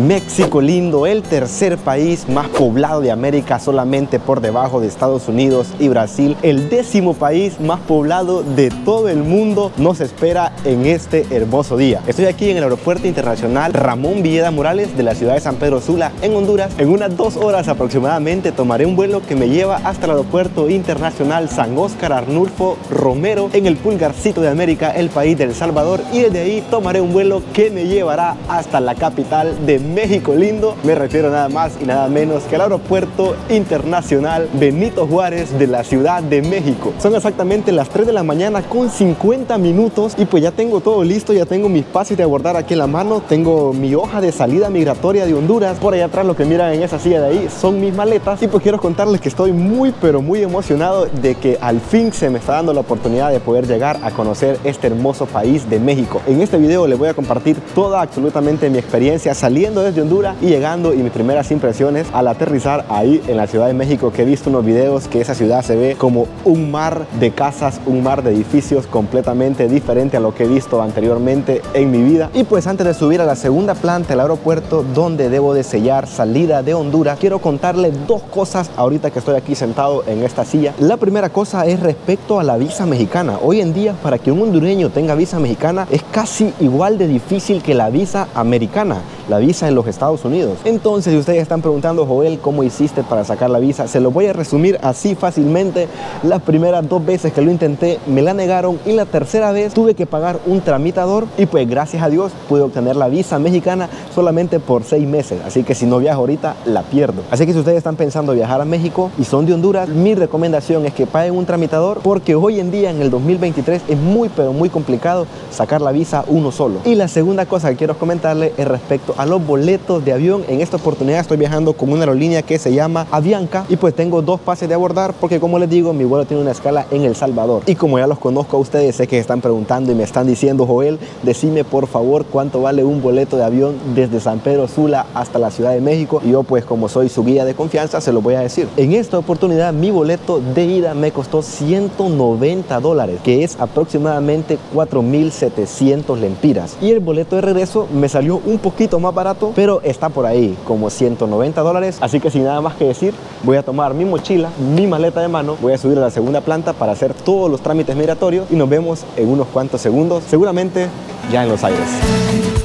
México lindo, el tercer país más poblado de América solamente por debajo de Estados Unidos y Brasil, el décimo país más poblado de todo el mundo nos espera en este hermoso día. Estoy aquí en el Aeropuerto Internacional Ramón Villeda Morales de la ciudad de San Pedro Sula en Honduras. En unas dos horas aproximadamente tomaré un vuelo que me lleva hasta el Aeropuerto Internacional San Óscar Arnulfo Romero en el pulgarcito de América, el país del Salvador y desde ahí tomaré un vuelo que me llevará hasta la capital de México lindo, me refiero nada más y nada menos que al Aeropuerto Internacional Benito Juárez de la Ciudad de México. Son exactamente las 3 de la mañana con 50 minutos y pues ya tengo todo listo, ya tengo mis pases de abordar aquí en la mano, tengo mi hoja de salida migratoria de Honduras, por allá atrás lo que miran en esa silla de ahí son mis maletas y pues quiero contarles que estoy muy pero muy emocionado de que al fin se me está dando la oportunidad de poder llegar a conocer este hermoso país de México. En este video les voy a compartir toda absolutamente mi experiencia saliendo desde Honduras y llegando y mis primeras impresiones al aterrizar ahí en la Ciudad de México que he visto unos videos que esa ciudad se ve como un mar de casas, un mar de edificios completamente diferente a lo que he visto anteriormente en mi vida. Y pues antes de subir a la segunda planta del aeropuerto donde debo de sellar salida de Honduras, quiero contarle dos cosas ahorita que estoy aquí sentado en esta silla. La primera cosa es respecto a la visa mexicana. Hoy en día para que un hondureño tenga visa mexicana es casi igual de difícil que la visa americana la visa en los Estados Unidos. Entonces, si ustedes están preguntando, Joel, ¿cómo hiciste para sacar la visa? Se lo voy a resumir así fácilmente. Las primeras dos veces que lo intenté me la negaron y la tercera vez tuve que pagar un tramitador y pues gracias a Dios pude obtener la visa mexicana solamente por seis meses. Así que si no viajo ahorita, la pierdo. Así que si ustedes están pensando viajar a México y son de Honduras, mi recomendación es que paguen un tramitador porque hoy en día, en el 2023, es muy pero muy complicado sacar la visa uno solo. Y la segunda cosa que quiero comentarle es respecto a los boletos de avión. En esta oportunidad estoy viajando con una aerolínea que se llama Avianca y pues tengo dos pases de abordar porque como les digo, mi vuelo tiene una escala en El Salvador. Y como ya los conozco a ustedes, sé que están preguntando y me están diciendo, Joel, decime por favor cuánto vale un boleto de avión desde San Pedro Sula hasta la Ciudad de México. Y yo pues como soy su guía de confianza, se lo voy a decir. En esta oportunidad mi boleto de ida me costó 190 dólares, que es aproximadamente 4.700 lempiras. Y el boleto de regreso me salió un poquito más barato, pero está por ahí, como 190 dólares. Así que sin nada más que decir, voy a tomar mi mochila, mi maleta de mano, voy a subir a la segunda planta para hacer todos los trámites migratorios y nos vemos en unos cuantos segundos, seguramente ya en Los Aires.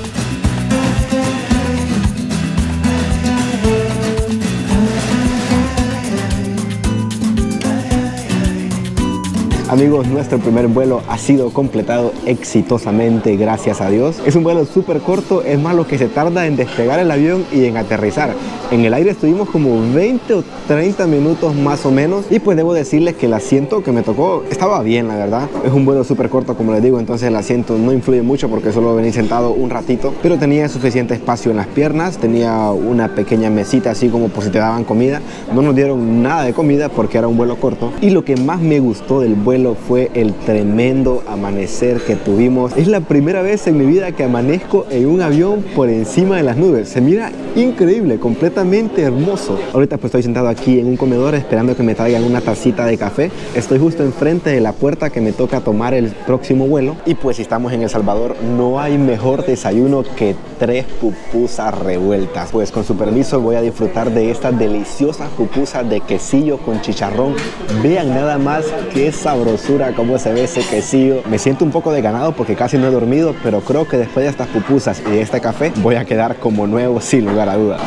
Amigos, nuestro primer vuelo ha sido completado exitosamente, gracias a Dios. Es un vuelo súper corto, es más lo que se tarda en despegar el avión y en aterrizar. En el aire estuvimos como 20 o 30 minutos más o menos y pues debo decirles que el asiento que me tocó estaba bien, la verdad. Es un vuelo súper corto, como les digo, entonces el asiento no influye mucho porque solo venía sentado un ratito, pero tenía suficiente espacio en las piernas, tenía una pequeña mesita así como por si te daban comida. No nos dieron nada de comida porque era un vuelo corto y lo que más me gustó del vuelo fue el tremendo amanecer que tuvimos. Es la primera vez en mi vida que amanezco en un avión por encima de las nubes. Se mira increíble, completamente hermoso. Ahorita pues estoy sentado aquí en un comedor esperando que me traigan una tacita de café. Estoy justo enfrente de la puerta que me toca tomar el próximo vuelo. Y pues si estamos en El Salvador, no hay mejor desayuno que tres pupusas revueltas. Pues con su permiso voy a disfrutar de estas deliciosas pupusas de quesillo con chicharrón. Vean nada más qué sabrosura, cómo se ve ese quesillo. Me siento un poco de ganado porque casi no he dormido, pero creo que después de estas pupusas y de este café voy a quedar como nuevo sin lugar a duda.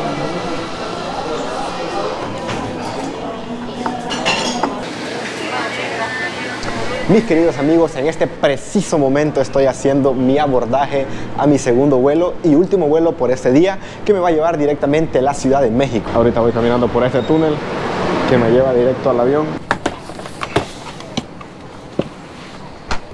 Mis queridos amigos, en este preciso momento estoy haciendo mi abordaje a mi segundo vuelo y último vuelo por este día que me va a llevar directamente a la Ciudad de México. Ahorita voy caminando por este túnel que me lleva directo al avión.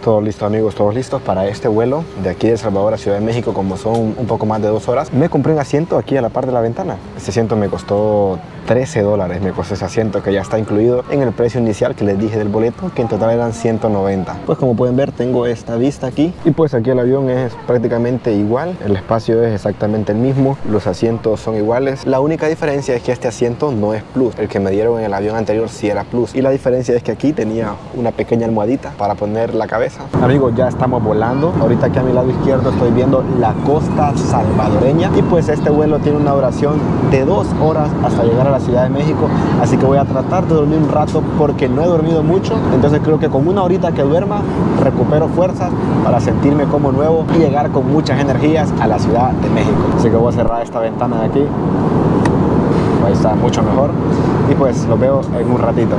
Todos listos amigos, todos listos para este vuelo de aquí de Salvador a Ciudad de México como son un poco más de dos horas. Me compré un asiento aquí a la par de la ventana Este asiento me costó 13 dólares, me costó ese asiento que ya está incluido en el precio inicial que les dije del boleto, que en total eran 190. Pues como pueden ver, tengo esta vista aquí y pues aquí el avión es prácticamente igual, el espacio es exactamente el mismo, los asientos son iguales. La única diferencia es que este asiento no es plus, el que me dieron en el avión anterior sí era plus y la diferencia es que aquí tenía una pequeña almohadita para poner la cabeza. Amigos, ya estamos volando. Ahorita aquí a mi lado izquierdo estoy viendo la costa salvadoreña y pues este vuelo tiene una duración de dos horas hasta llegar a la Ciudad de México, así que voy a tratar de dormir un rato porque no he dormido mucho, entonces creo que con una horita que duerma recupero fuerzas para sentirme como nuevo y llegar con muchas energías a la Ciudad de México. Así que voy a cerrar esta ventana de aquí, ahí está mucho mejor y pues lo veo en un ratito.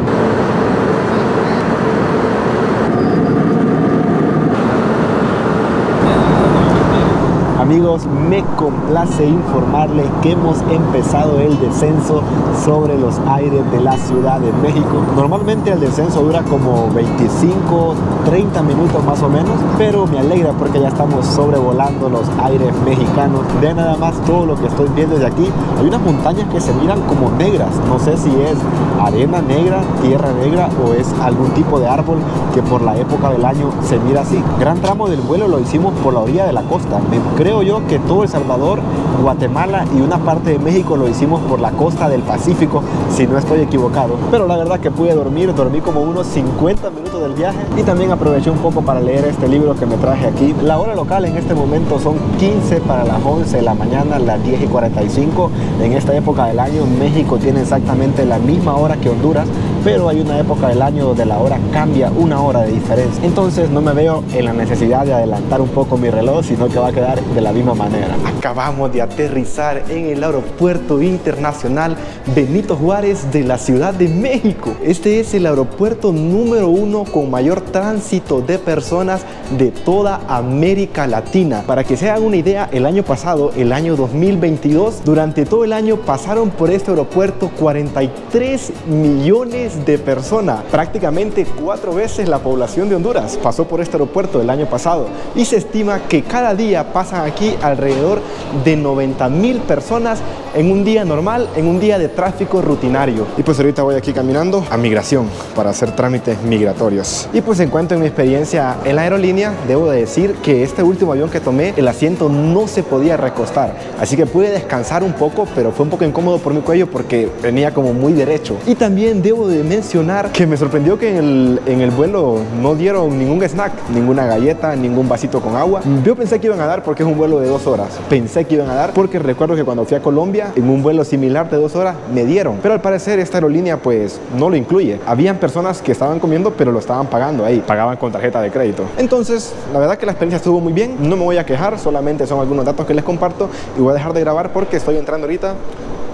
Amigos, me complace informarles que hemos empezado el descenso sobre los aires de la Ciudad de México. Normalmente el descenso dura como 25, 30 minutos más o menos, pero me alegra porque ya estamos sobrevolando los aires mexicanos. Vean nada más todo lo que estoy viendo desde aquí. Hay unas montañas que se miran como negras. No sé si es arena negra, tierra negra o es algún tipo de árbol que por la época del año se mira así. Gran tramo del vuelo lo hicimos por la orilla de la costa. Me creo yo que todo El Salvador, Guatemala y una parte de México lo hicimos por la costa del Pacífico, si no estoy equivocado. Pero la verdad que pude dormir, dormí como unos 50 minutos del viaje y también aproveché un poco para leer este libro que me traje aquí. La hora local en este momento son 15 para las 11 de la mañana, las 10 y 45. En esta época del año México tiene exactamente la misma hora que Honduras, pero hay una época del año donde la hora cambia una hora de diferencia. Entonces no me veo en la necesidad de adelantar un poco mi reloj, sino que va a quedar de la misma manera. Acabamos de aterrizar en el aeropuerto internacional Benito Juárez de la Ciudad de México. Este es el aeropuerto número uno con mayor tránsito de personas de toda América Latina. Para que se hagan una idea, el año pasado, el año 2022, durante todo el año pasaron por este aeropuerto 43 millones de personas. Prácticamente cuatro veces la población de Honduras pasó por este aeropuerto el año pasado. Y se estima que cada día pasan aquí alrededor de 90 mil personas en un día normal, en un día de tráfico rutinario. Y pues ahorita voy aquí caminando a migración para hacer trámites migratorios. Y pues en cuanto a mi experiencia en la aerolínea, debo de decir que este último avión que tomé, el asiento no se podía recostar. Así que pude descansar un poco, pero fue un poco incómodo por mi cuello porque venía como muy derecho. Y también debo de mencionar que me sorprendió que en el, en el vuelo no dieron ningún snack, ninguna galleta, ningún vasito con agua. Yo pensé que iban a dar porque es un vuelo de dos horas. Pensé que iban a dar porque recuerdo que cuando fui a Colombia en un vuelo similar de dos horas me dieron. Pero al parecer esta aerolínea pues no lo incluye. Habían personas que estaban comiendo pero lo estaban pagando ahí. Pagaban con tarjeta de crédito. Entonces la verdad que la experiencia estuvo muy bien. No me voy a quejar, solamente son algunos datos que les comparto y voy a dejar de grabar porque estoy entrando ahorita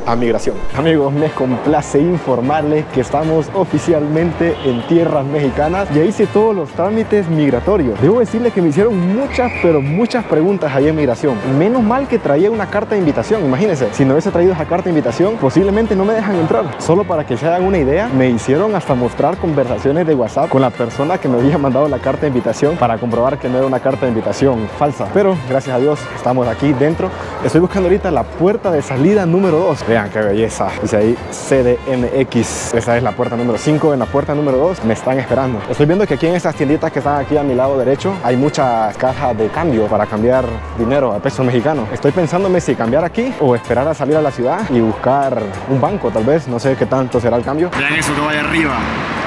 a migración. Amigos, me complace informarles que estamos oficialmente en tierras mexicanas. Ya hice todos los trámites migratorios. Debo decirles que me hicieron muchas, pero muchas preguntas ahí en migración. Menos mal que traía una carta de invitación. Imagínense, si no hubiese traído esa carta de invitación, posiblemente no me dejan entrar. Solo para que se hagan una idea, me hicieron hasta mostrar conversaciones de WhatsApp con la persona que me había mandado la carta de invitación para comprobar que no era una carta de invitación falsa. Pero gracias a Dios estamos aquí dentro. Estoy buscando ahorita la puerta de salida número 2. Vean qué belleza. Dice ahí CDMX. Esa es la puerta número 5. En la puerta número 2 me están esperando. Estoy viendo que aquí en estas tienditas que están aquí a mi lado derecho hay muchas cajas de cambio para cambiar dinero a peso mexicano. Estoy pensándome si cambiar aquí o esperar a salir a la ciudad y buscar un banco tal vez. No sé qué tanto será el cambio. Vean eso que vaya arriba.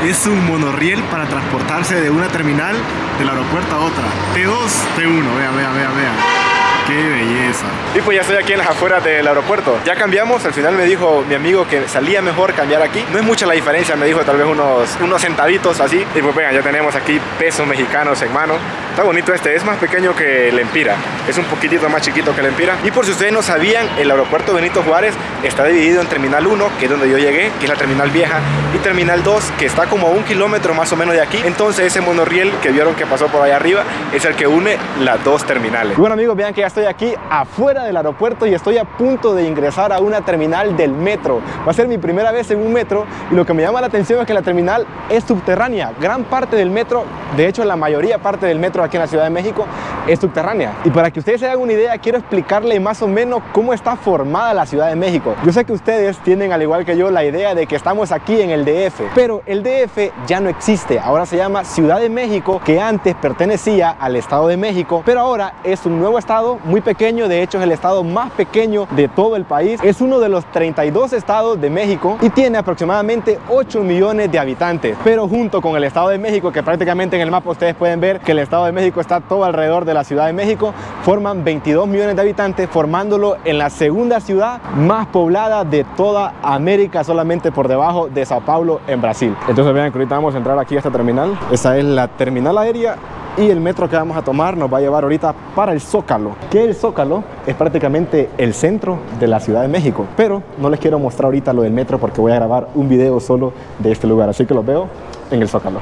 Es un monorriel para transportarse de una terminal del aeropuerto a otra. T2, T1. Vean, vean, vean, vean. ¡Qué belleza! Y pues ya estoy aquí en las afueras del aeropuerto. Ya cambiamos, al final me dijo mi amigo que salía mejor cambiar aquí. No es mucha la diferencia, me dijo tal vez unos, unos centavitos así. Y pues venga, ya tenemos aquí pesos mexicanos en mano. Está bonito este, es más pequeño que el Empira. Es un poquitito más chiquito que el Empira. Y por si ustedes no sabían, el aeropuerto Benito Juárez está dividido en Terminal 1, que es donde yo llegué, que es la Terminal Vieja, y Terminal 2, que está como a un kilómetro más o menos de aquí. Entonces ese monorriel que vieron que pasó por allá arriba es el que une las dos terminales. Y bueno amigos, vean que ya estoy aquí afuera del aeropuerto y estoy a punto de ingresar a una terminal del metro. Va a ser mi primera vez en un metro y lo que me llama la atención es que la terminal es subterránea. Gran parte del metro, de hecho la mayoría parte del metro aquí en la Ciudad de México es subterránea. Y para que ustedes se hagan una idea, quiero explicarle más o menos cómo está formada la Ciudad de México. Yo sé que ustedes tienen, al igual que yo, la idea de que estamos aquí en el DF, pero el DF ya no existe. Ahora se llama Ciudad de México, que antes pertenecía al Estado de México, pero ahora es un nuevo estado muy pequeño, de hecho es el estado más pequeño de todo el país. Es uno de los 32 estados de México y tiene aproximadamente 8 millones de habitantes. Pero junto con el Estado de México, que prácticamente en el mapa ustedes pueden ver que el Estado de México está todo alrededor de la Ciudad de México, forman 22 millones de habitantes, formándolo en la segunda ciudad más poblada de toda América, solamente por debajo de Sao Paulo en Brasil. Entonces vean que ahorita entrar aquí a esta terminal. Esa es la terminal aérea y el metro que vamos a tomar nos va a llevar ahorita para el Zócalo, que el Zócalo es prácticamente el centro de la Ciudad de México, pero no les quiero mostrar ahorita lo del metro porque voy a grabar un video solo de este lugar, así que los veo en el Zócalo.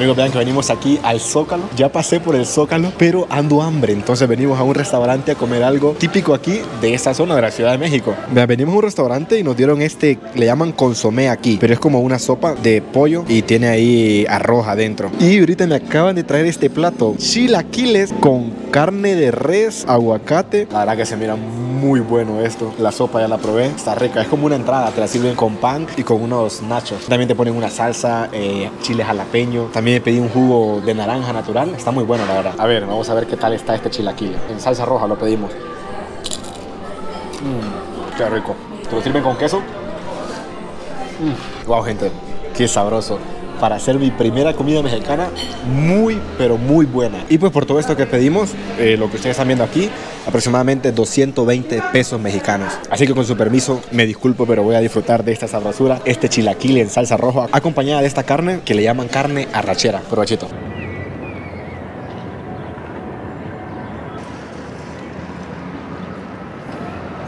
Amigos, vean que venimos aquí al Zócalo. Ya pasé por el Zócalo, pero ando hambre. Entonces venimos a un restaurante a comer algo típico aquí de esta zona de la Ciudad de México. Venimos a un restaurante y nos dieron este, le llaman consomé aquí, pero es como una sopa de pollo y tiene ahí arroz adentro. Y ahorita me acaban de traer este plato, chilaquiles con carne de res, aguacate. La verdad que se mira muy bueno esto. La sopa ya la probé, está rica. Es como una entrada, te la sirven con pan y con unos nachos. También te ponen una salsa, eh, chile jalapeño. También pedí un jugo de naranja natural. Está muy bueno, la verdad. A ver, vamos a ver qué tal está este chilaquil. En salsa roja lo pedimos. Mmm, qué rico. ¿Te lo sirven con queso? Wow, gente. Qué sabroso para hacer mi primera comida mexicana muy pero muy buena y pues por todo esto que pedimos eh, lo que ustedes están viendo aquí aproximadamente 220 pesos mexicanos. Así que con su permiso me disculpo pero voy a disfrutar de esta sabrosura este chilaquil en salsa roja acompañada de esta carne que le llaman carne arrachera. Provechito.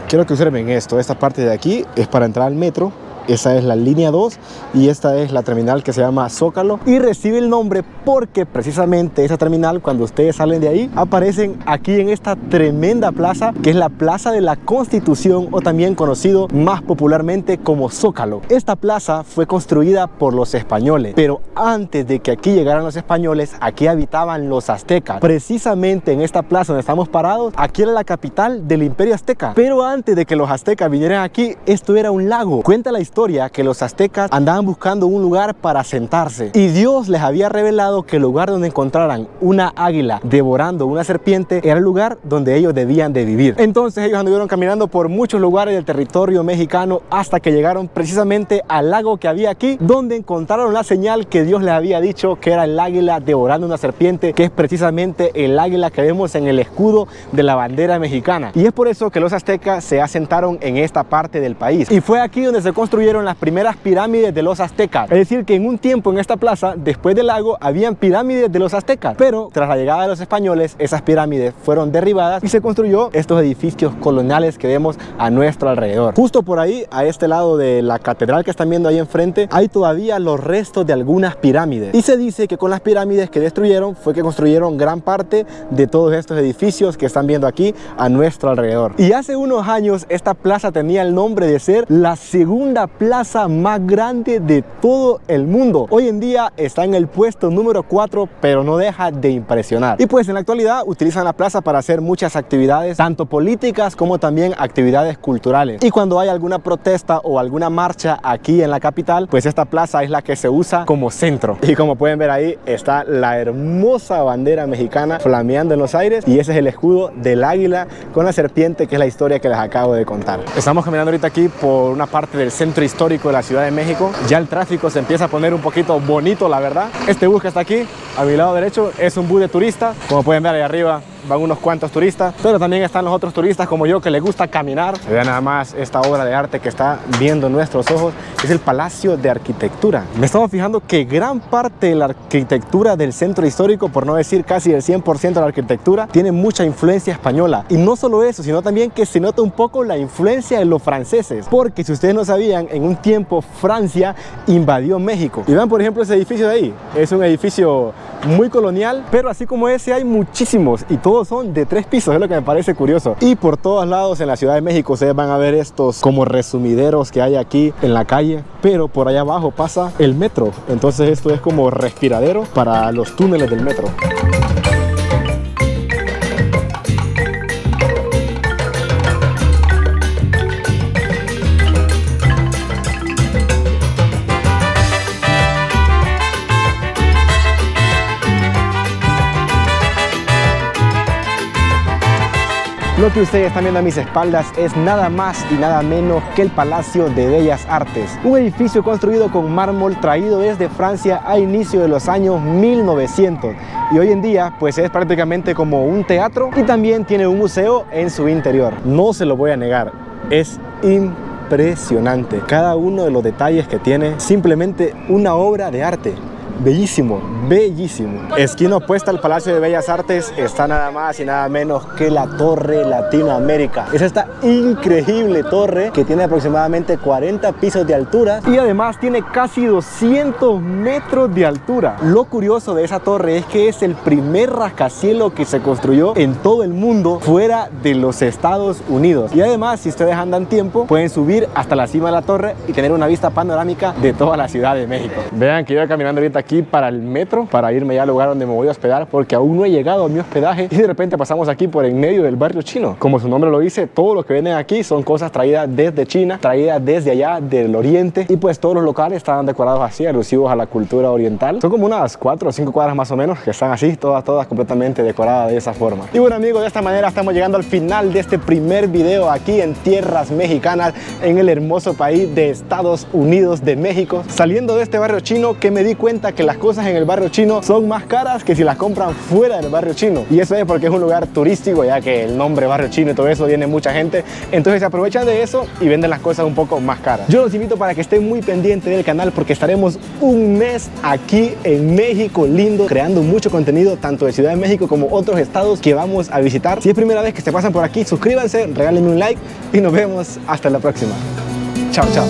Quiero que observen esto. Esta parte de aquí es para entrar al metro esa es la línea 2 y esta es la terminal que se llama Zócalo y recibe el nombre porque precisamente esa terminal cuando ustedes salen de ahí aparecen aquí en esta tremenda plaza que es la Plaza de la Constitución o también conocido más popularmente como Zócalo. Esta plaza fue construida por los españoles, pero antes de que aquí llegaran los españoles, aquí habitaban los aztecas. Precisamente en esta plaza donde estamos parados, aquí era la capital del imperio azteca. Pero antes de que los aztecas vinieran aquí, esto era un lago. Cuenta la historia que los aztecas andaban buscando un lugar para sentarse y Dios les había revelado que el lugar donde encontraran una águila devorando una serpiente era el lugar donde ellos debían de vivir. Entonces ellos anduvieron caminando por muchos lugares del territorio mexicano hasta que llegaron precisamente al lago que había aquí donde encontraron la señal que Dios les había dicho que era el águila devorando una serpiente que es precisamente el águila que vemos en el escudo de la bandera mexicana. Y es por eso que los aztecas se asentaron en esta parte del país. Y fue aquí donde se construyó las primeras pirámides de los aztecas. Es decir, que en un tiempo en esta plaza, después del lago, habían pirámides de los aztecas. Pero tras la llegada de los españoles, esas pirámides fueron derribadas y se construyó estos edificios coloniales que vemos a nuestro alrededor. Justo por ahí, a este lado de la catedral que están viendo ahí enfrente, hay todavía los restos de algunas pirámides. Y se dice que con las pirámides que destruyeron fue que construyeron gran parte de todos estos edificios que están viendo aquí a nuestro alrededor. Y hace unos años esta plaza tenía el nombre de ser la segunda plaza más grande de todo el mundo. Hoy en día está en el puesto número 4, pero no deja de impresionar. Y pues en la actualidad utilizan la plaza para hacer muchas actividades, tanto políticas como también actividades culturales. Y cuando hay alguna protesta o alguna marcha aquí en la capital, pues esta plaza es la que se usa como centro. Y como pueden ver ahí está la hermosa bandera mexicana flameando en los aires y ese es el escudo del águila con la serpiente que es la historia que les acabo de contar. Estamos caminando ahorita aquí por una parte del centro histórico de la Ciudad de México. Ya el tráfico se empieza a poner un poquito bonito, la verdad. Este bus que está aquí, a mi lado derecho, es un bus de turista. Como pueden ver ahí arriba, van unos cuantos turistas, pero también están los otros turistas como yo que les gusta caminar. Vean nada más esta obra de arte que está viendo nuestros ojos, es el Palacio de Arquitectura. Me estamos fijando que gran parte de la arquitectura del centro histórico, por no decir casi el 100% de la arquitectura, tiene mucha influencia española. Y no solo eso, sino también que se nota un poco la influencia de los franceses, porque si ustedes no sabían, en un tiempo Francia invadió México. Y vean por ejemplo ese edificio de ahí, es un edificio muy colonial, pero así como ese hay muchísimos y son de tres pisos, es lo que me parece curioso. Y por todos lados en la Ciudad de México ustedes van a ver estos como resumideros que hay aquí en la calle, pero por allá abajo pasa el metro, entonces esto es como respiradero para los túneles del metro. Lo que ustedes están viendo a mis espaldas es nada más y nada menos que el Palacio de Bellas Artes, un edificio construido con mármol traído desde Francia a inicio de los años 1900 y hoy en día pues es prácticamente como un teatro y también tiene un museo en su interior. No se lo voy a negar, es impresionante. Cada uno de los detalles que tiene, simplemente una obra de arte bellísimo, bellísimo. Esquina opuesta al Palacio de Bellas Artes está nada más y nada menos que la Torre Latinoamérica. Es esta increíble torre que tiene aproximadamente 40 pisos de altura y además tiene casi 200 metros de altura. Lo curioso de esa torre es que es el primer rascacielos que se construyó en todo el mundo fuera de los Estados Unidos. Y además, si ustedes andan tiempo, pueden subir hasta la cima de la torre y tener una vista panorámica de toda la Ciudad de México. Vean que yo caminando ahorita aquí para el metro para irme ya al lugar donde me voy a hospedar porque aún no he llegado a mi hospedaje y de repente pasamos aquí por en medio del barrio chino. Como su nombre lo dice, todo lo que vienen aquí son cosas traídas desde China, traídas desde allá del oriente y pues todos los locales están decorados así, alusivos a la cultura oriental. Son como unas 4 o 5 cuadras más o menos que están así, todas, todas completamente decoradas de esa forma. Y bueno amigos, de esta manera estamos llegando al final de este primer video aquí en tierras mexicanas, en el hermoso país de Estados Unidos de México. Saliendo de este barrio chino que me di cuenta que las cosas en el barrio chino son más caras que si las compran fuera del barrio chino. Y eso es porque es un lugar turístico, ya que el nombre barrio chino y todo eso viene mucha gente. Entonces se aprovechan de eso y venden las cosas un poco más caras. Yo los invito para que estén muy pendientes del canal porque estaremos un mes aquí en México lindo, creando mucho contenido tanto de Ciudad de México como otros estados que vamos a visitar. Si es primera vez que se pasan por aquí, suscríbanse, regálenme un like y nos vemos hasta la próxima. Chao, chao.